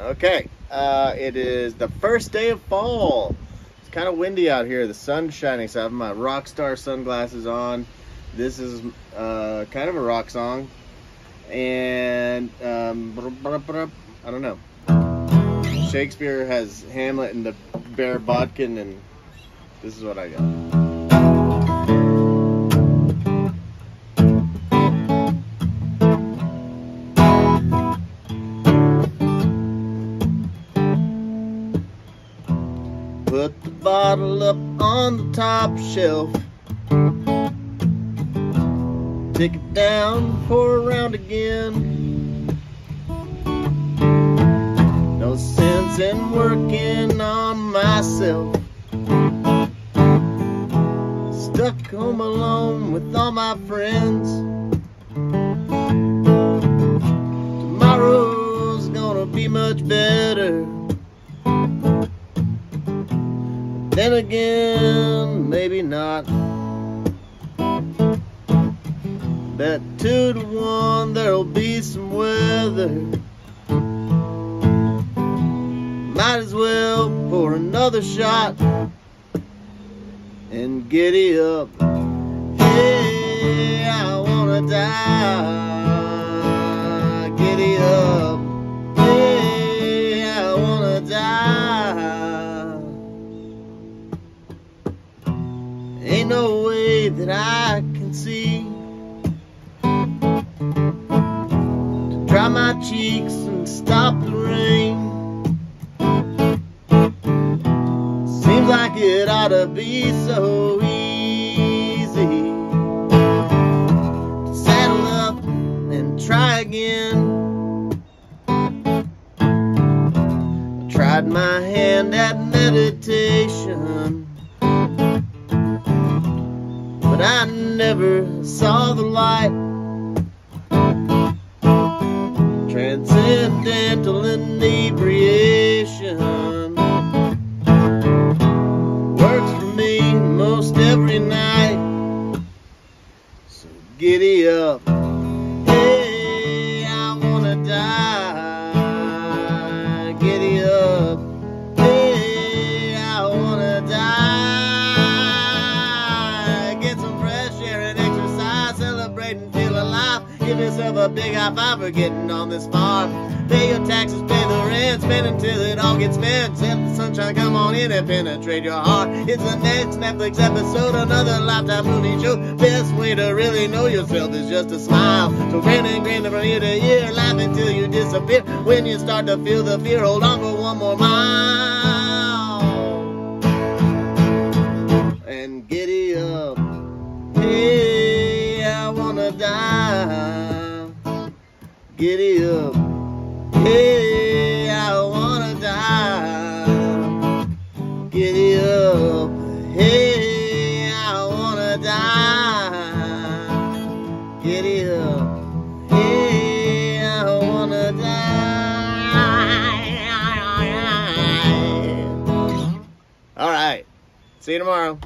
Okay, uh, it is the first day of fall. It's kind of windy out here. The sun's shining, so I have my Rockstar sunglasses on. This is uh, kind of a rock song, and um, I don't know. Shakespeare has Hamlet and the Bare Bodkin, and this is what I got. Put the bottle up on the top shelf. Take it down, pour around again. No sense in working on myself. Stuck home alone with all my friends. Tomorrow's gonna be much better. Then again, maybe not. Bet two to one there'll be some weather. Might as well pour another shot and giddy up. Hey, I wanna die. Ain't no way that I can see to dry my cheeks and stop the rain. Seems like it ought to be so easy to saddle up and try again. I tried my hand at meditation but I never saw the light. Transcendental inebriation works for me most every night. So giddy up. Big high five for getting on this farm. Pay your taxes, pay the rent, spend until it all gets spent. Let the sunshine come on in and penetrate your heart. It's the next Netflix episode, another lifetime movie show. Best way to really know yourself is just to smile. So grin and grin from ear to ear, laugh until you disappear. When you start to feel the fear, hold on for one more mile. And giddy up. Hey, I wanna die. Giddy up. Hey, I wanna die. Giddy up. Hey, I wanna die. Giddy up. Hey, I wanna die. All right. See you tomorrow.